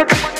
Africa.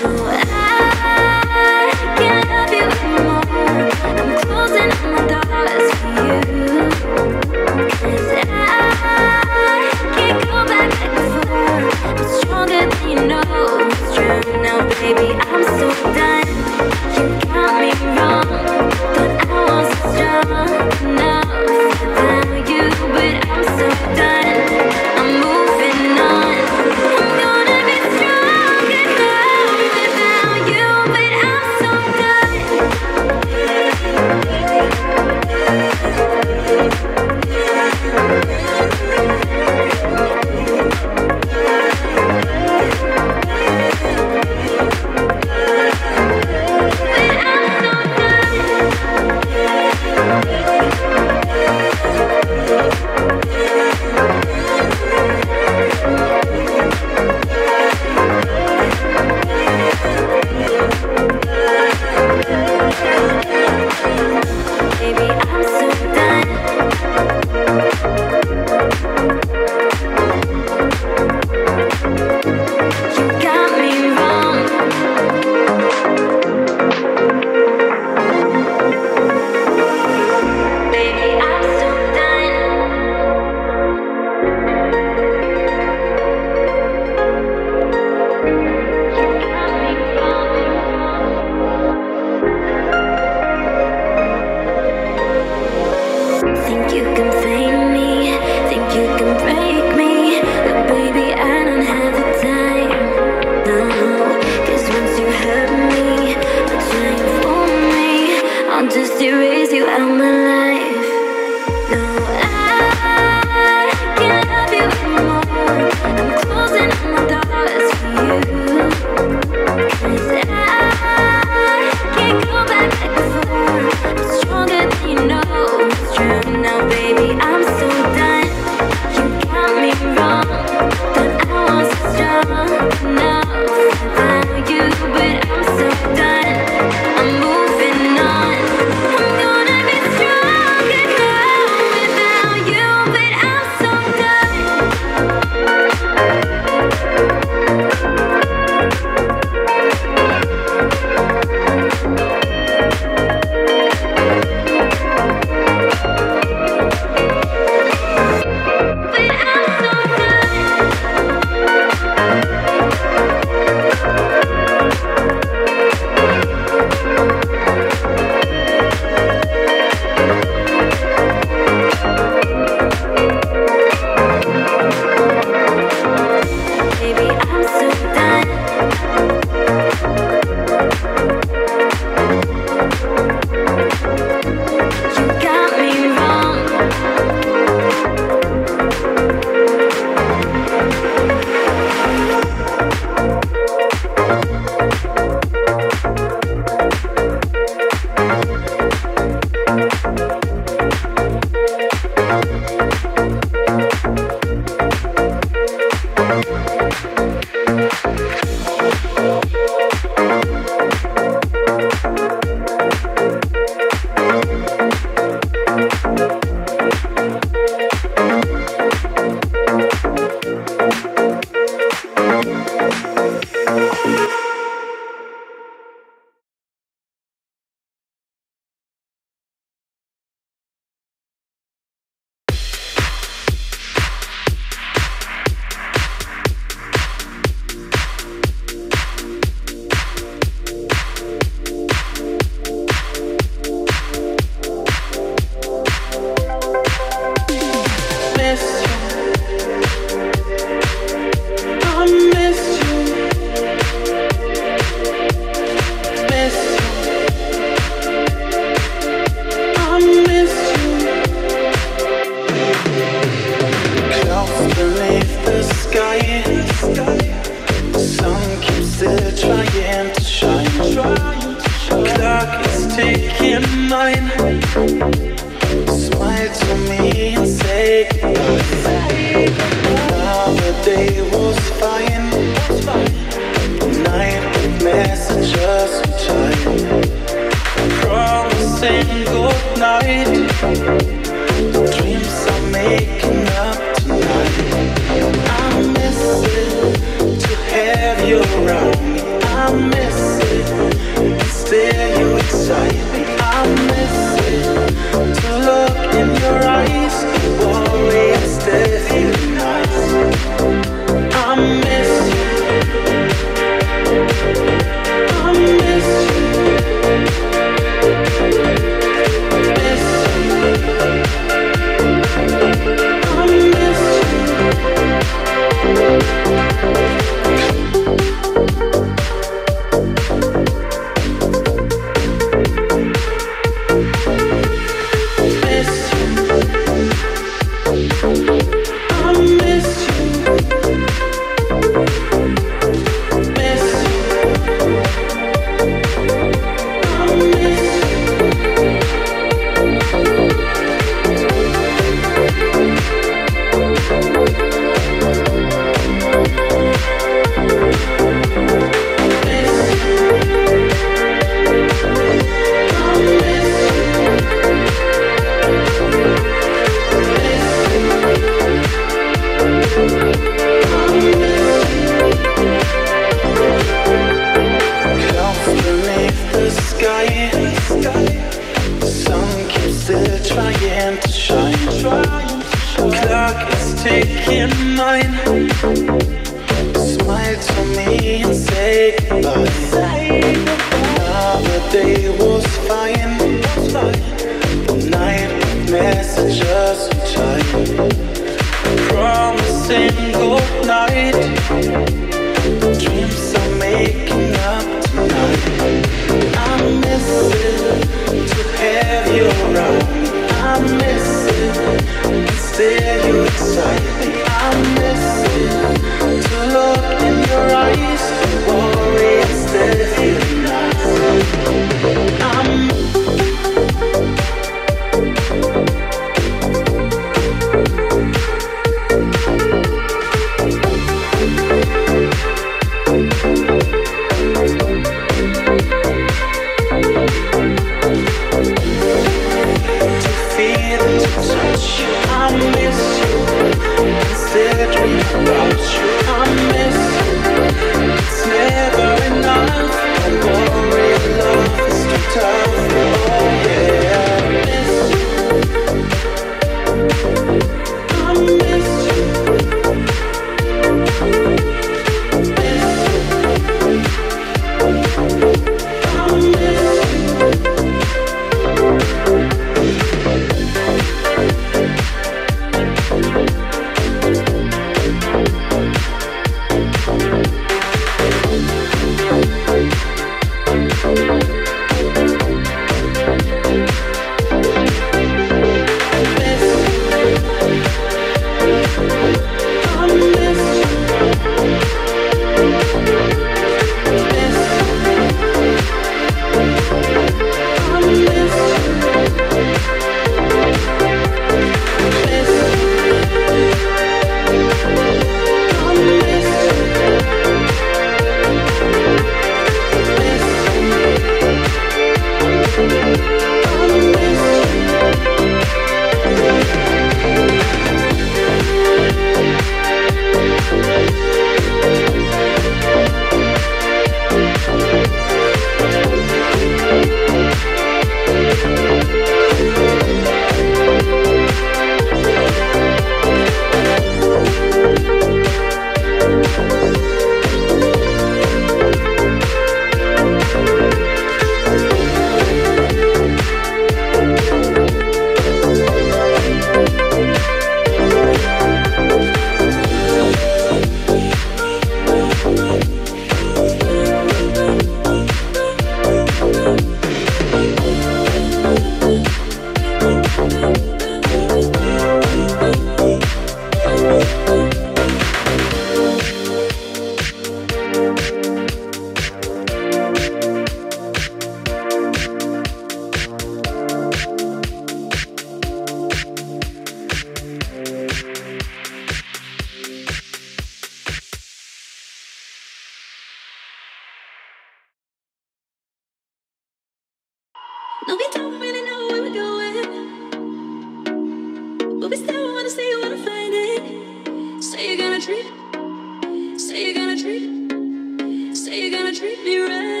treat, say you're gonna treat me right.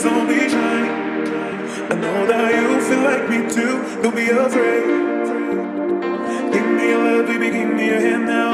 is only shine. I know that you feel like me too. Don't be afraid. Give me your love, baby. Give me your hand now.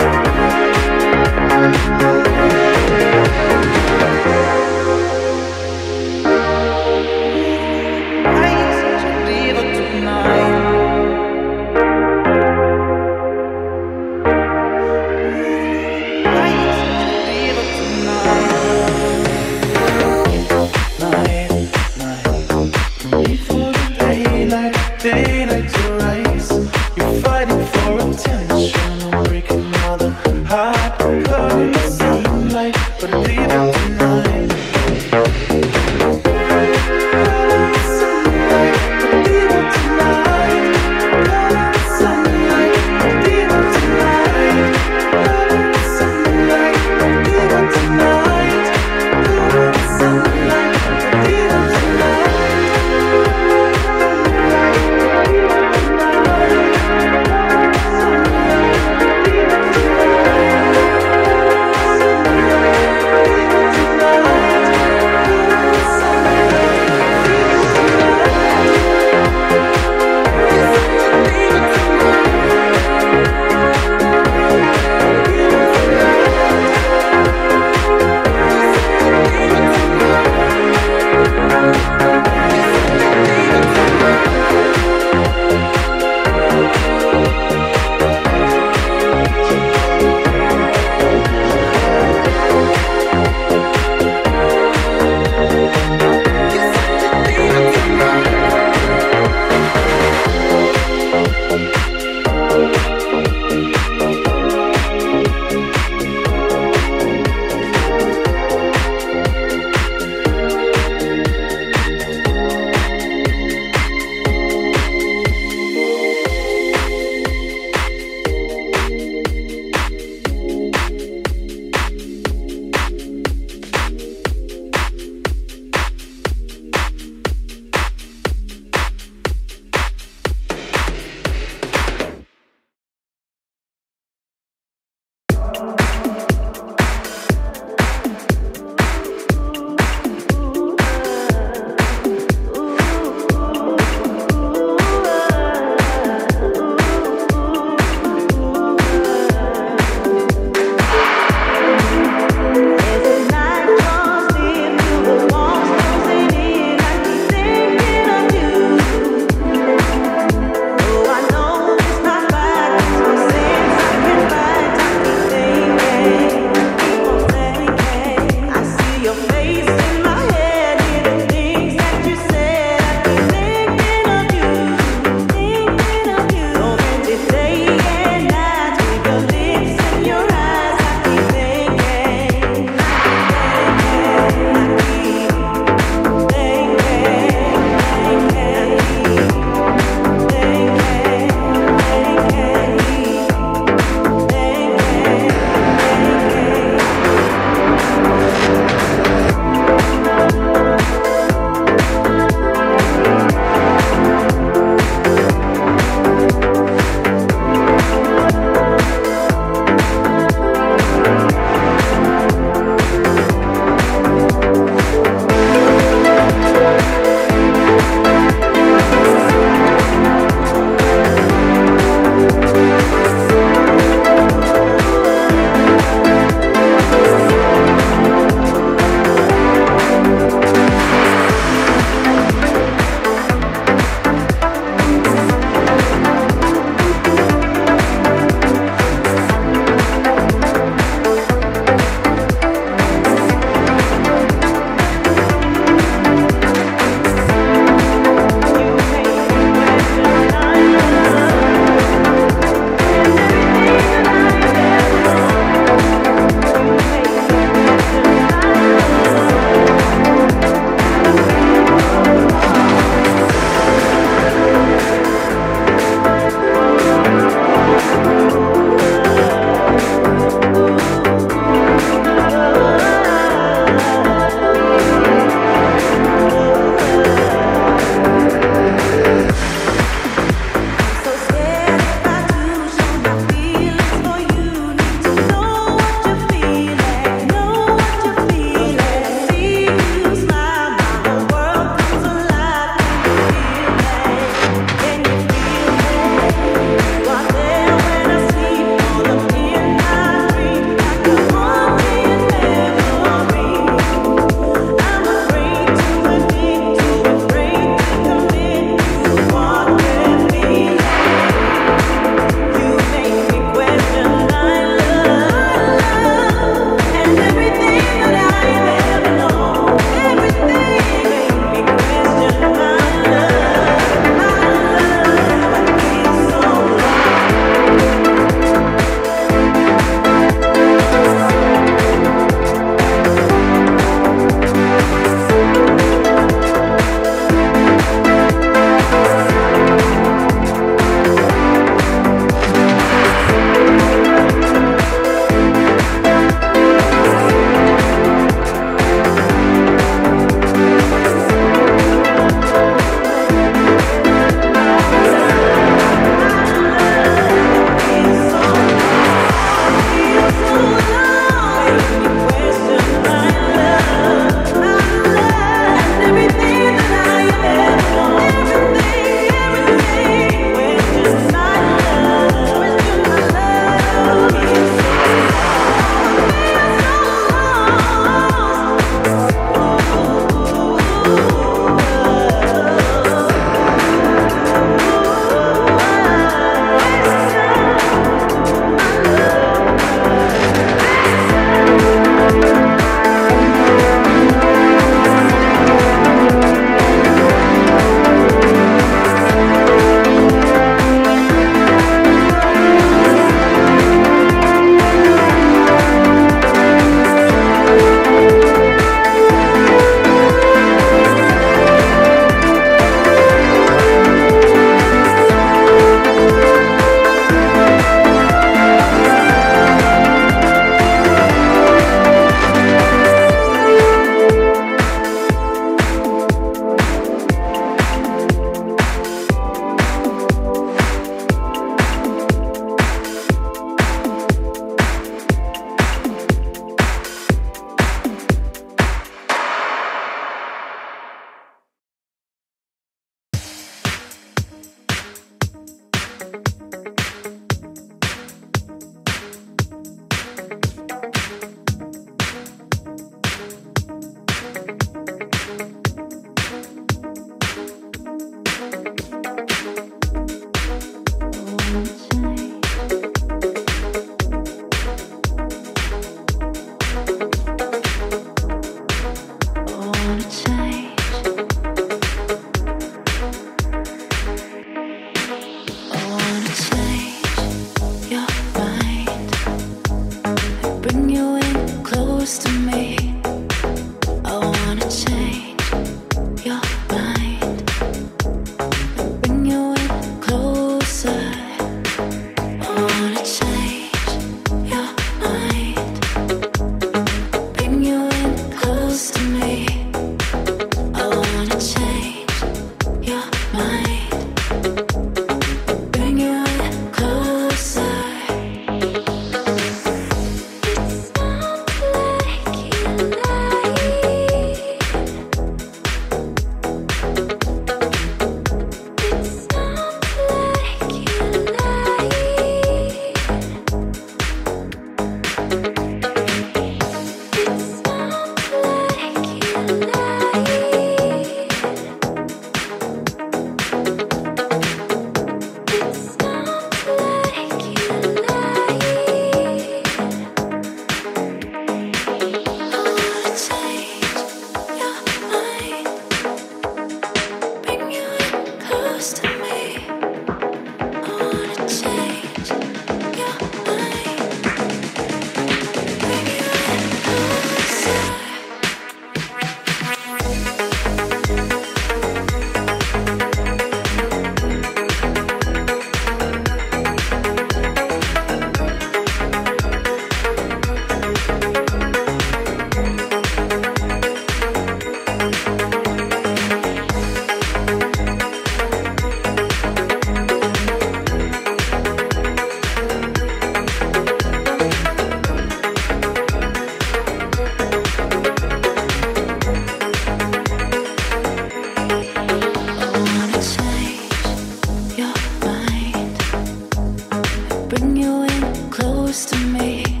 Change your